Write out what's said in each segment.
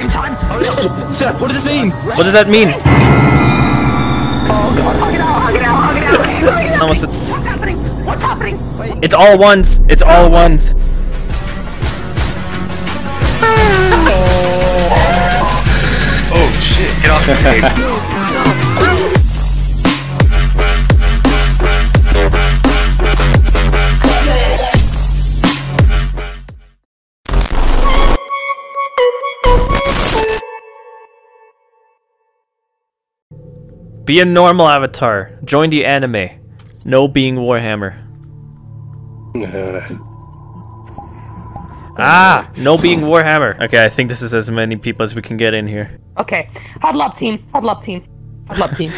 In time. Oh, Listen, sir, what does this mean? What does that mean? Oh god, hug it out, hug it out, hug it out, hug it out. What's it- What's happening? What's happening? Wait. It's all ones. It's all ones. Oh shit, get off the table. Be a normal avatar. Join the anime. No being Warhammer. Uh, Ah, no being Warhammer. Okay, I think this is as many people as we can get in here. Okay, huddle up team, huddle up team, huddle up team,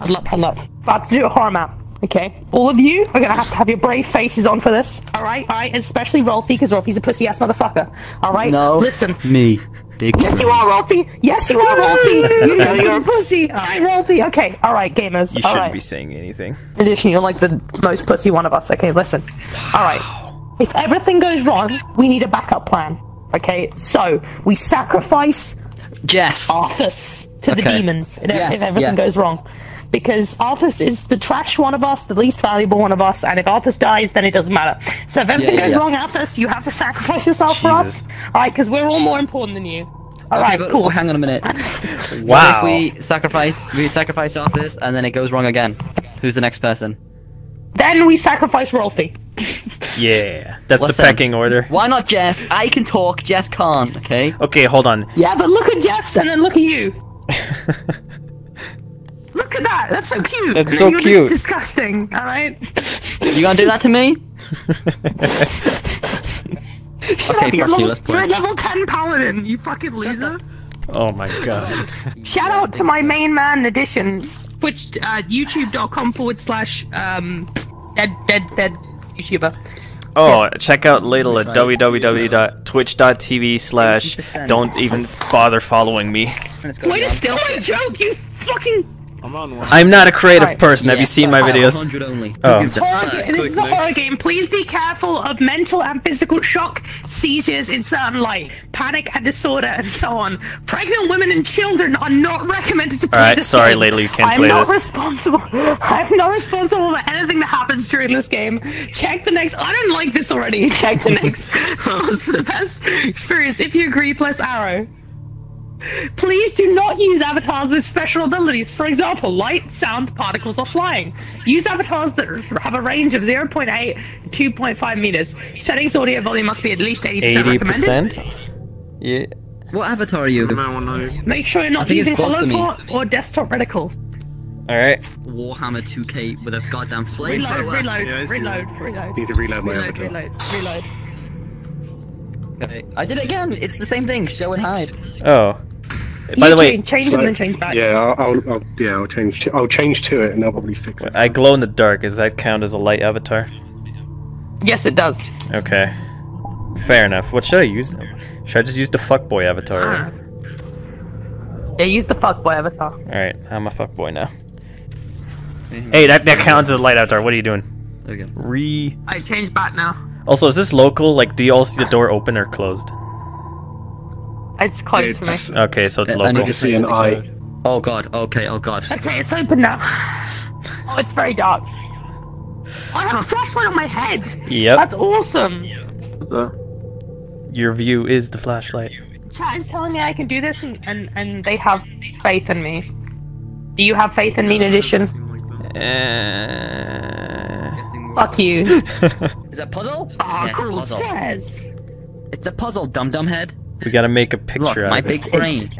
huddle up, huddle up. About to do a horror map. Okay, all of you are gonna have to have your brave faces on for this. All right, all right, especially Rolfie, because Rolfie's a pussy ass motherfucker. All right, No. listen. Me. Big. Yes, you are, Rolfie. Yes, you are, Rolfie. You know you're a pussy. All right, Rolfie. Okay, all right, gamers. You all shouldn't right. be saying anything. Naddition, you're like the most pussy one of us. Okay, listen. All right. If everything goes wrong, we need a backup plan. Okay, so we sacrifice Jess. Arthas to the demons if, Yes, if everything yeah. goes wrong. Because Arthas is the trash one of us, the least valuable one of us, and if Arthas dies, then it doesn't matter. So if everything yeah, goes yeah. wrong, Arthas, you have to sacrifice yourself for us. Alright, because we're all more important than you. Alright, okay, cool. hang on a minute. Wow. What if we sacrifice we sacrifice off and then it goes wrong again? Who's the next person? Then we sacrifice Rolfie. Yeah, that's the pecking order. Why not Jess? I can talk, Jess can't, okay? Okay, hold on. Yeah, but look at Jess and then look at you. Look at that. That's so cute. That's so you're cute. Just disgusting. All right. You gonna do that to me? Shut Okay, up. You're, fuck you, level, let's play. you're a level 10 paladin. You fucking loser. oh my god. Shout out to my main man Naddition. Twitch, uh, youtube.com forward slash, um, dead, dead, dead YouTuber. Oh, check out Ladle at www.twitch.tv slash don't even bother following me. Wait, it's still my joke, you fucking I'm on one. I'm not a creative Alright. person. Have you seen my videos? 100 only. Oh. Who gives a horror. This is a horror game. Please be careful of mental and physical shock, seizures in certain light, panic and disorder, and so on. Pregnant women and children are not recommended to play Alright, this sorry, game. Ladle, you can't I'm play not responsible. I'm not responsible for anything that happens during this game. Check the next. I don't like this already. Check the next rules for the best experience. If you agree, press arrow. Please do not use avatars with special abilities. For example, light, sound, particles, or flying. Use avatars that have a range of 0.8 to 2.5 meters. Settings audio volume must be at least 80% Eighty recommended. percent. Yeah. What avatar are you? No one knows. Make sure you're not using both. HoloPort or desktop reticle. All right. Warhammer 2K with a goddamn flame. Reload, reload, Yeah, I reload, that. reload. Need to reload my Reload, avatar. reload, reload. Okay. I did it again. It's the same thing. Show and hide. Oh. By the way, change, change and then change back. Yeah, I'll, I'll, I'll yeah, I'll change. To, I'll change to it, and they'll probably fix it. I glow in the dark. Does that count as a light avatar? Yes, it does. Okay. Fair enough. What should I use now? Should I just use the fuckboy avatar? Ah. Yeah, use the fuckboy avatar. Alright, I'm a fuckboy now. Hey, that, that counts as a light avatar. What are you doing? There we go. Re. I change back now. Also, is this local? Like, do you all see the door open or closed? It's close to me. Okay, so it's I need local. to see an eye. Oh god. Okay. Oh god. Okay, it's open now. Oh, it's very dark. I have a flashlight on my head. Yep. That's awesome. Your view is the flashlight. Chat is telling me I can do this, and, and, and they have faith in me. Do you have faith in me Naddition? Uh... Fuck you. Is that puzzle? Ah, Yes, cool puzzle. squares. It's a puzzle, dum dum head. We gotta make a Look, picture my out of big it. brain.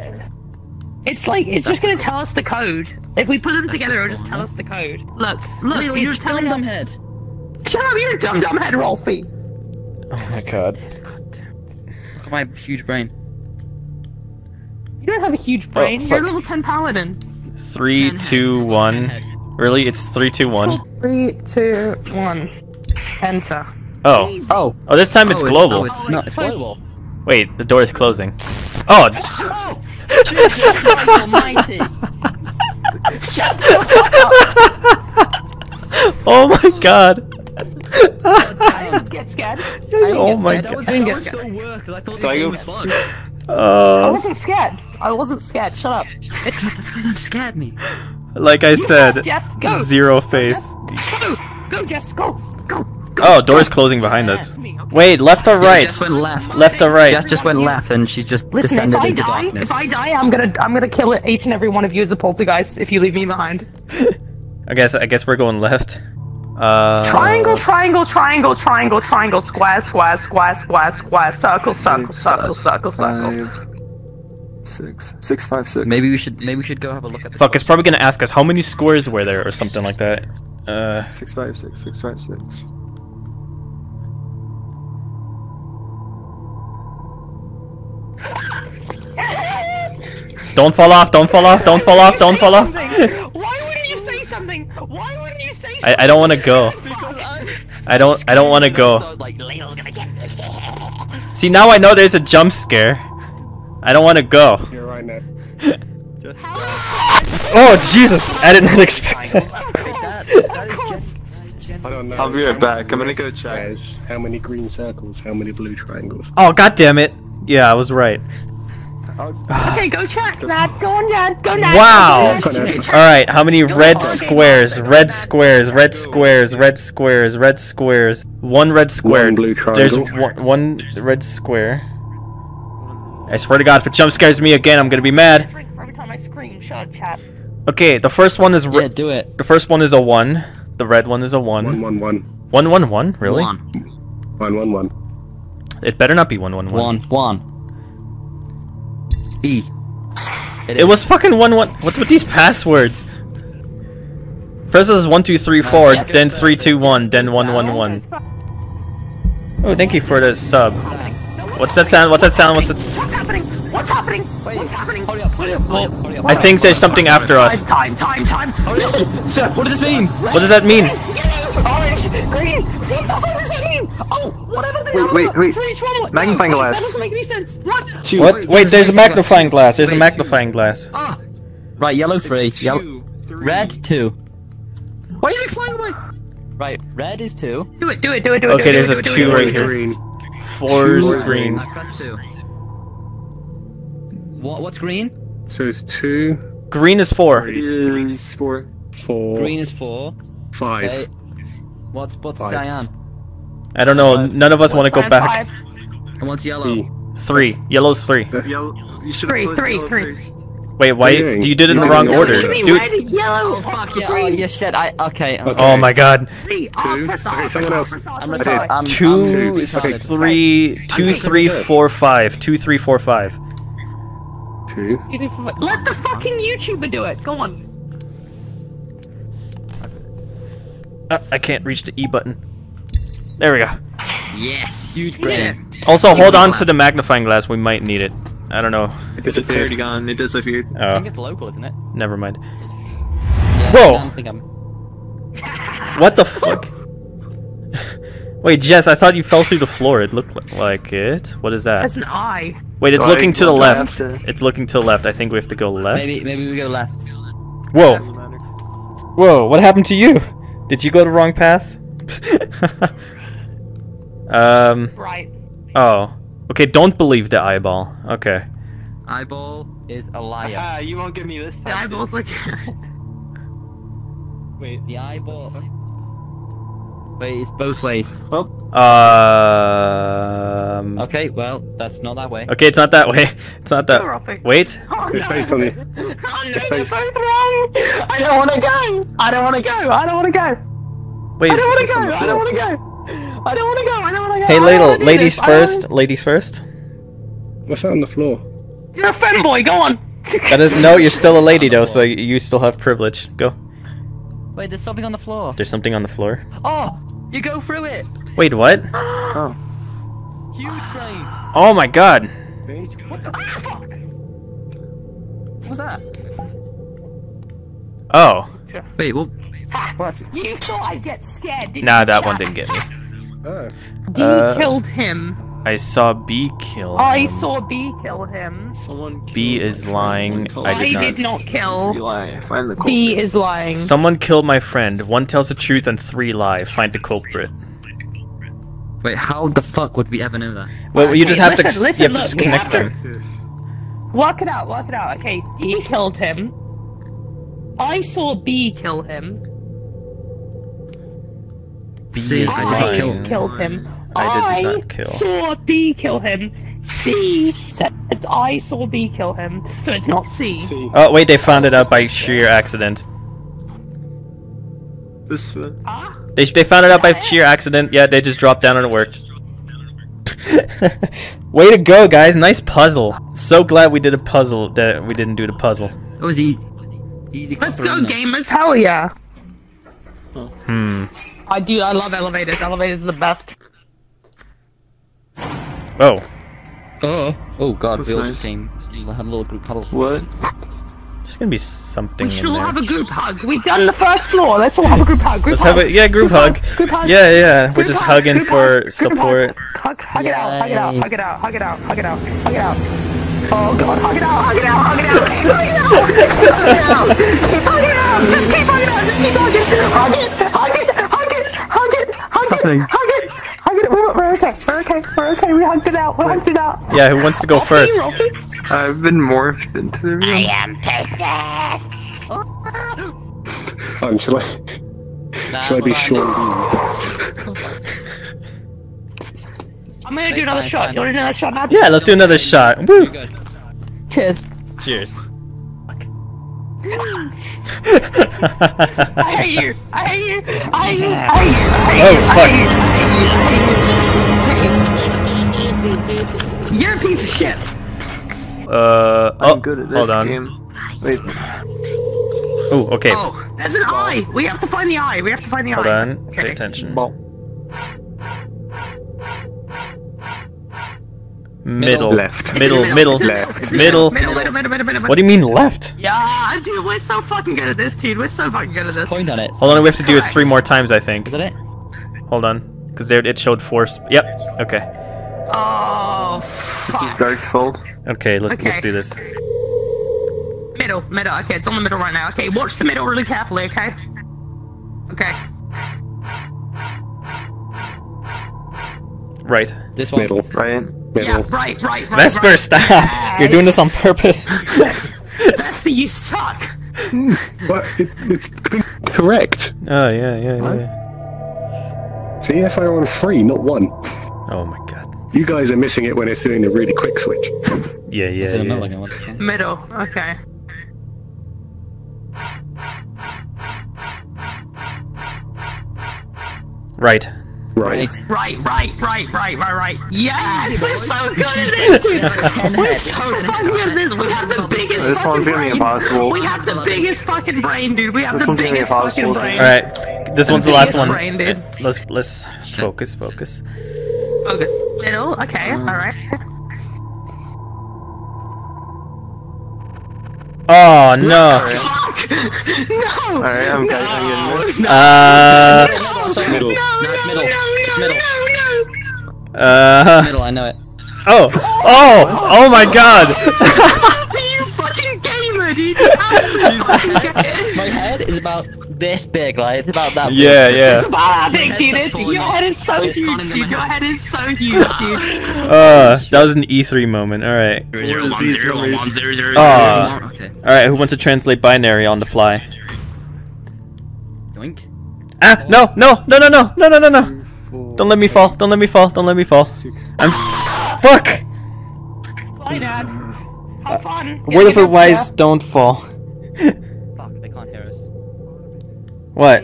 It's like it's just gonna tell us the code. If we put them together, it'll just tell us the code. Look, look, Literally, you're it's just telling dum dum head. Shut up, you're a dumb dumb head, Rolfie. Oh my god. Look at my huge brain. You don't have a huge oh, brain. Oh, you're a fuck. level ten paladin. Three, Ten two, head. one. Ten head. Really? It's three, two, one. Three, two, one. Enter. Oh. Oh. Oh, this time it's oh, global. It's, oh, it's not. It's global. Wait, the door is closing. Oh! Almighty. oh my god! Oh oh I didn't get scared. Uh, I didn't Oh get my scared. god. I didn't get was scared. so worse because I thought Do I the game go- was bugged. I Oh, wasn't scared. I wasn't scared. Shut up. That's because I'm scared me. like I said, Jess, go. zero faith. Go, go, Jess, go, go, go. Oh, door's closing behind us. Wait, left or right? Jess went left. Left or right? Jess just went left and she's just Listen, if descended I into die, darkness. if I die, I'm gonna, I'm gonna kill each and every one of you as a poltergeist if you leave me behind. I guess I guess we're going left. Uh, Triangle, triangle, triangle, triangle, triangle, square, square, square, square, square, circle, circle, circle, circle, circle. Five, six, six, five, six. Maybe we should maybe we should go have a look at the Fuck, it's probably gonna ask us how many squares were there or something like that. Uh, six, five, six, six, five, six. Don't fall off, don't fall off, don't fall off, don't fall off. Why wouldn't you say something? Why wouldn't you say something? I, I don't want to go. I don't I don't want to go. like Layla's gonna get this. See, now I know there's a jump scare. I don't want to go. You're right now. Oh Jesus! I did not expect that. I don't know. I'll be right back. I'm gonna go check. How many green circles, how many blue triangles. Oh god damn it! Yeah, I was right. Okay, go check, Nat. Go on, Nat. Go, Nat. Wow. Go, Nat. All right, how many red squares? Red squares, red squares, red squares, red squares. One red square. One blue There's one, one red square. I swear to God, if it jump scares me again, I'm gonna be mad. Every time I scream, shut up, chat. Okay, the first one is Yeah, do it. the first one is a one. The red one is a One, one. one, one. One one one. Really? One. One, one, one. It better not be one one one. One. One. E. It was fucking one one. What's with these passwords? First is one two three four, then three two one, then one one one. Oh, thank you for the sub. What's that sound? What's that sound? What's it? What's happening? What's happening? What's happening? Hurry up, hurry up, hurry up, hurry up. I think there's something after us. Time, time, time, time. Listen, What does this mean? What does that mean? orange, green. What the fuck does that mean? Oh, whatever the Wait, wait, wait. for each one. was- Magnifying no, glass. That doesn't make any sense. What? Two. What? Wait, there's a magnifying glass. There's a magnifying glass. Ah. Right, yellow three. Yellow. Two, three. Red two. Why is it flying away? Right, red is two. Do it, do it, do it, do it. Okay, do there's do a do two it, right here. Green. Four's Two. green. I press two. What? What's green? So it's two, Green is four. Is four. four, Green is four. five. Okay. What's what's Five. cyan? I don't know. None of us want to go back. five. And what's yellow? Three. Yellow's three. Yellow. You should Three, three, three. first. Wait, why? What you did it in the wrong doing order. yellow. Should be Dude. red, yellow, Oh fuck or yeah! Oh green. yeah, shit. I okay. okay. Oh my god. Three. Two. press Okay, off, someone press else. off, press off, I'm press retarded. off. I'm, I'm Two, Two. three, two, Okay. three, four, five. Two, three, four, five. Two. Let the fucking YouTuber do it. Go on. Uh, I can't reach the E button. There we go. Yes, huge brain. Also, hold on to the magnifying glass. We might need it. I don't know. It's already gone. It disappeared. Oh. I think Oh, it's local, isn't it? never mind. Yeah, Whoa. I don't think I'm. What the fuck? Wait, Jess, I thought you fell through the floor. It looked like it. What is that? That's an eye. Wait, it's Do I- looking to the do I have left. to- It's looking to the left. I think we have to go left. Maybe maybe we go left. Whoa. Whoa, what happened to you? Did you go the wrong path? um, Right. oh. Okay, don't believe the eyeball. Okay. Eyeball is a liar. Ah, you won't give me this The eyeball's like. Wait. The eyeball. Wait, it's both ways. Well, Um. Okay, well, that's not that way. Okay, it's not that way. It's not that. Go, Wait. Oh, It's no. based on the. Oh no, It's based- both wrong. I don't want to go. I don't want to go. I don't want to go. Wait. I don't want to go. I don't want to go. I don't want to go. I don't want to go. Hey, I don't ladle. Ladies this. I don't first. Ladies first. What's that on the floor? You're a femboy. Go on. That is no. You're still a lady though, so you- you still have privilege. Go. Wait, there's something on the floor. There's something on the floor. Oh, you go through it. Wait, what? oh. Huge brain. Oh my god. What the fuck? What was that? Oh. Wait, well, You thought I'd get scared. Didn't Nah, you, that one didn't get me. Oh. D Uh, killed him. I saw B kill. I him. saw B kill him. Someone. B is lying. I did. I not. did not You kill. Find the B is lying. Someone killed my friend. One tells the truth and three lie. Find the culprit. Wait, how the fuck would we ever know that? Well, you just have to listen, you have listen, to look, we disconnect have them. Work it out, work it out. Okay, D killed him. I saw B kill him. See, is I I lying. killed. killed him. I did not kill. saw B kill him. C says I saw B kill him, so it's not C. See, Oh wait, they found it out by sheer accident. This one. Ah, They they found it out by sheer accident. Yeah, they just dropped down and it worked. Way to go, guys! Nice puzzle. So glad we did a puzzle that we didn't do the puzzle. It was easy. easy. let's go, Katarina. gamers! Hell yeah! Hmm. I do. I love elevators. Elevators are the best. Oh. Oh, oh god, That's we all nice. just came. Still had a little group huddle. What? There's gonna be something We in should all there. have a group hug. We've done the first floor. Let's all have a group hug. Group Let's hug. have a yeah group hug. Group hug. Yeah, yeah. We're just hug, hugging group for hug, support. Hug, hug it out, hug it out, Yay. hug it out, hug it out, hug it out, hug it out. Oh god, hug it out, hug it out, hug it out, keep hugging it out, keep hugging it out, keep hugging it out, just keep hugging out, just keep hugging it, hug it, hug it, hug it, hug it, hug it, happening? hug it, hug it. We're, we're okay, we're okay, we're okay. We hugged it out, we hugged it out. Yeah, who wants to go first? I've been morphed into the room. I am possessed. um, shall I? Nah, Shall I be fine. Sean I'm gonna do another shot. You wanna do another shot now? Yeah, let's do another shot. Woo! Cheers. Cheers. I hate you. I hate you. I hate you. I hate you. I hate Oh, you. I fuck. hate you. I hate you. I hate you. You're a piece of shit. Uh I'm oh, good at this hold on. game. Wait, Oh, okay. Oh, there's an eye. We have to find the eye. We have to find the Hold eye. on. Pay attention. ball. Middle. Left. Middle. Middle. Left. It's in the Middle. Middle. Middle. Middle. Middle. Middle. What do you mean left? Yeah, dude, we're so fucking good at this, dude. We're so fucking good at this. Point on it. Hold on, we have to do it three more times, I think. Is that it? Hold on, because it showed force. Yep. Okay. Oh, This is. Dark Souls. Okay. Let's let's do this. Middle. Middle. Okay, it's on the middle right now. Okay, watch the middle really carefully. Okay. Okay. Right. This one. middle, Right? Yeah. Right. Right. Right. Vesper, right. stop! You're doing this on purpose. Vesper, you suck. What? It, it's correct. Oh yeah, yeah, yeah. See, that's why I'm on three, not one. Oh my god. You guys are missing it when it's doing the really quick switch. Yeah, yeah, it a middle yeah. again? What the fuck? Middle. Okay. Right. Right. Right. Right, right, right, right, right, right. Yes, we're so good at this, dude. We're so fucking good at this. We have the biggest This fucking one's gonna be brain. impossible. We have the biggest fucking brain, dude. We have This the one's gonna be biggest fucking impossible. brain. All right. This one's the last biggest one. brain, dude. Let's let's focus, focus. Focus. Middle. Okay. Um, Oh no. No! Alright, I'm getting- I'm getting this. No! Uh. Middle, sorry. Middle. No, No, no, middle. no, no, no, no! Uh. Middle, I know it. Oh. Oh. Oh my god. you fucking gamer, dude! You absolute fucking gamer! My head is about this big, right? It's about that big. yeah, yeah. It's about that big, dude. It's, your head is so It's huge, dude. Your head. head is so huge, dude. Uh, that was an E3 moment. All right. What is these numbers? Uh, Okay. All right. Who wants to translate binary on the fly? Yoink. Ah! No! No! No! No! No! No! No! No! No! Don't let me fall! Don't let me fall! Don't let me fall! I'm. Fuck! Bye, Dad. Have fun. Word of Get advice: Don't fall. Fuck, they can't hear us. What?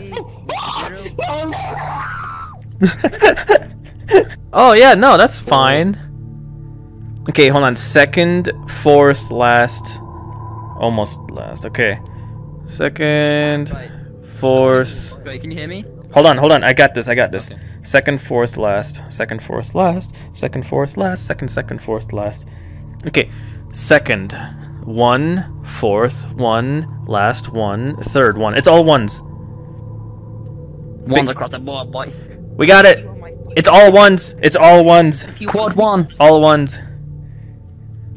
oh yeah, no, that's fine. Okay, hold on. Second, fourth, last, almost last. Okay, second, fourth. Wait, can you hear me? Hold on, hold on. I got this. I got this. Okay. Second, fourth, last. Second, fourth, last. Second, fourth, last. Second, second, fourth, last. Okay. Second, one, fourth, one, last one, third one. It's all ones. One's across the board, boys. We got it. It's all ones. It's all ones. Quad one. All ones.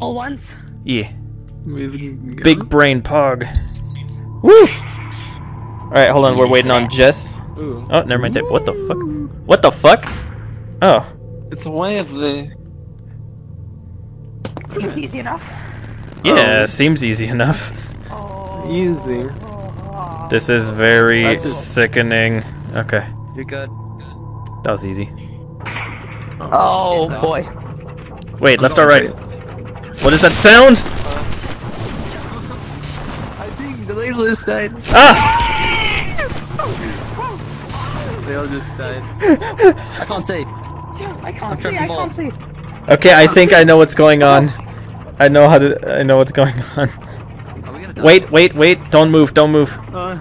All ones. Yeah. Big brain pog. Woo! Alright, hold on. We're waiting on Jess. Ooh. Oh, never mind. What the fuck? What the fuck? Oh. It's Wednesday. Seems easy enough. Yeah, seems easy enough. Easy. This is very just- sickening. Okay, You're good. that was easy. Oh boy. Wait, left or right? What is that sound? I think the labelist died. Ah! They all just died. I can't see. I can't I'm see. I can't see. Okay, I think I know what's going on. I know how to. I know what's going on. Are we gonna die? Wait, wait, wait! Don't move! Don't move! Uh,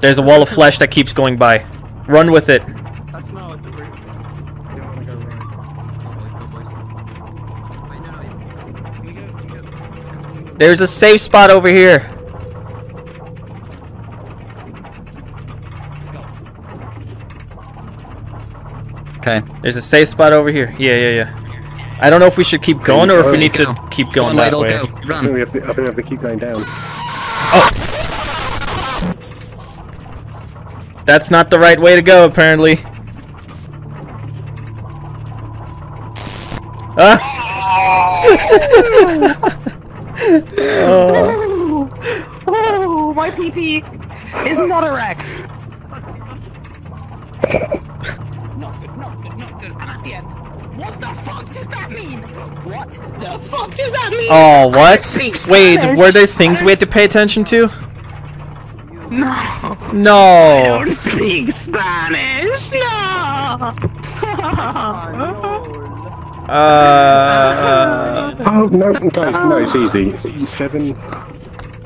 There's a wall of flesh that keeps going by. Run with it. that's not what the word. You don't wanna go. There's a safe spot over here. Okay. There's a safe spot over here. Yeah, yeah, yeah. I don't know if we should keep going or if we need to keep going that way. go. I think Run. we have to, I think we have to keep going down. That's not the right way to go, apparently. Ah! oh. Oh, my PP is not erect. Not good, not good, not good. And at the end, what the fuck does that mean? What the fuck does that mean? Oh, what? Wait, were there things we had to pay attention to? No. I No. don't speak Spanish. No. Uh, Oh no, guys, no, it's easy. Seven,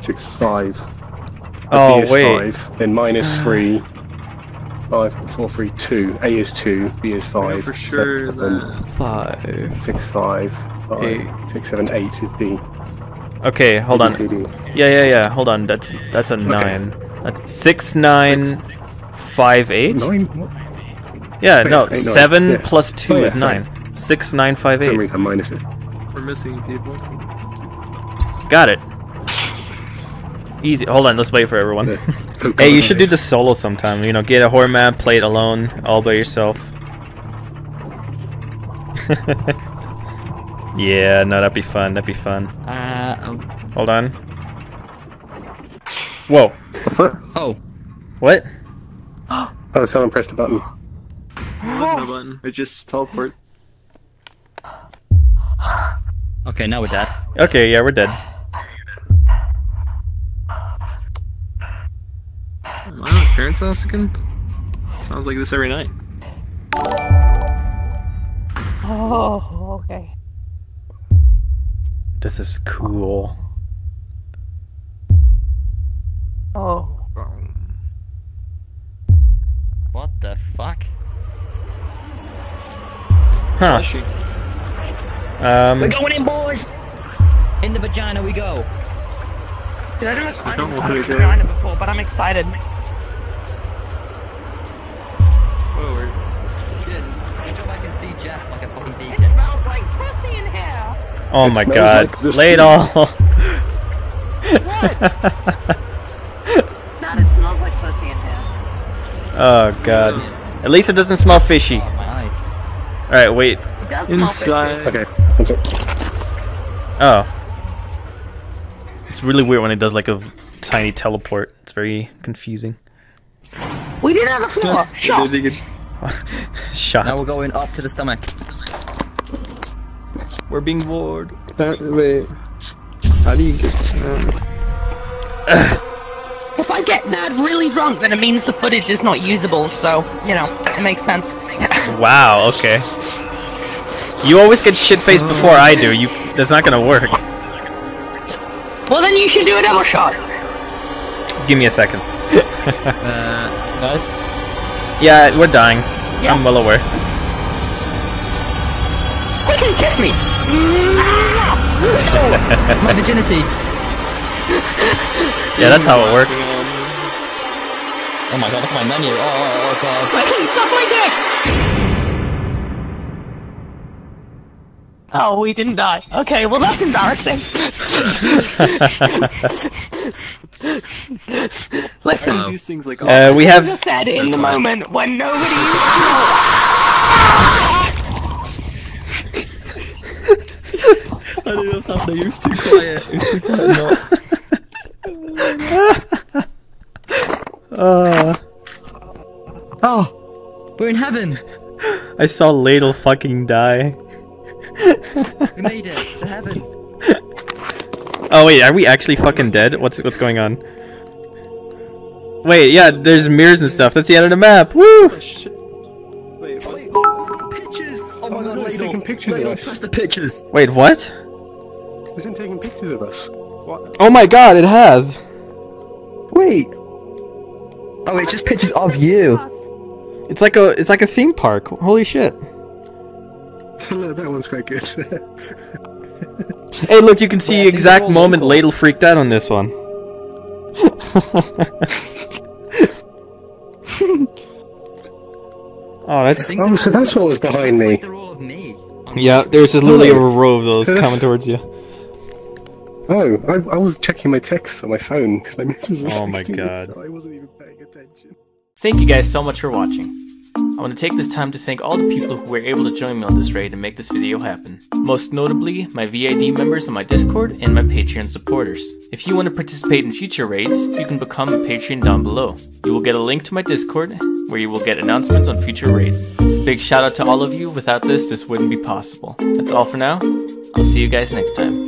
six, five. A Oh, B is wait. Five, then minus three. Five, four, three, two. A is two. B is I know five. for sure seven, that. five. Six, five. Five, Eight. six, seven, eight is D. Okay, hold A, B, C, on. D. Yeah, yeah, yeah. Hold on. That's that's a nine. That's six, nine, five, eight. Nine? What? Yeah, Wait, no. eight, nine. Seven Yeah. plus two Oh, yeah, is sorry. nine. Six, nine, five, For some eight. reason, minus it. We're missing people. Got it. Easy. Hold on. Let's wait for everyone. Yeah. Hey, you God, should do the solo sometime. You know, get a horror map, play it alone, all by yourself. yeah, no, that'd be fun. That'd be fun. Uh, oh. Hold on. Whoa. oh. What? Oh, someone pressed a button. There was no button. It just teleport. Okay, now we're dead. Okay, yeah, we're dead. Am I at my parents' house again? Sounds like this every night. Oh, okay. This is cool. Oh. What the fuck? Huh. Fleshy. Um, going in, boys. In the vagina we go. Dude, I don't know I don't if wanna I've go. tried it before, but I'm excited. Here. oh my god. like the Lay it sea. all. Dad, it smells like pussy in here. oh god. At least it doesn't smell fishy. Oh. Alright, wait. It does smell fishy. Inside. Okay. one. Oh. It's really weird when it does like a tiny teleport. It's very confusing. We didn't have a floor. Shut. Did it Shot. Now we're going up to the stomach. We're being bored. get- Wait. How do you get... Um, If I get mad really drunk, then it means the footage is not usable, so, you know, it makes sense. Wow, okay. You always get shit faced before I do. You that's not gonna work. well, then you should do a double shot. Give me a second. Uh, guys? Yeah, we're dying. Yes. I'm well aware. Quickly, kiss me. My virginity! Yeah, that's how it works. Oh my god, look at my menu. Oh, oh, oh god. Quickly, suck my dick. Oh, we didn't die. Okay, well that's embarrassing. Listen, these things like... Uh, we have said in the moment when nobody. think that's happening. It was too quiet. It was too quiet. Not. Uh, Oh, we're in heaven. I saw Ladle fucking die. We made it to heaven. Oh wait, are we actually fucking dead? What's what's going on? Wait, yeah, there's mirrors and stuff. That's the end of the map. Woo! Shit. Wait, what? Pictures. Oh Oh, no, it's taking pictures of us. Press the pictures. Wait, what? It's been taking pictures of us. What? Oh my god, it has. Wait. Oh, it's just pictures of you. It's like a it's like a theme park. Holy shit. That one's quite good. Hey, look, you can see Well, the exact moment local. Ladle freaked out on this one. oh, that's oh, so that's what was behind me. like they're all of me. yeah. There's just literally a row of those coming towards you. Oh, I, I was checking my texts on my phone because my Oh my God. so I wasn't even paying attention. Thank you guys so much for watching. I want to take this time to thank all the people who were able to join me on this raid and make this video happen. Most notably, my VID members on my Discord and my Patreon supporters. If you want to participate in future raids, you can become a Patreon down below. You will get a link to my Discord, where you will get announcements on future raids. Big shout out to all of you, without this, this wouldn't be possible. That's all for now, I'll see you guys next time.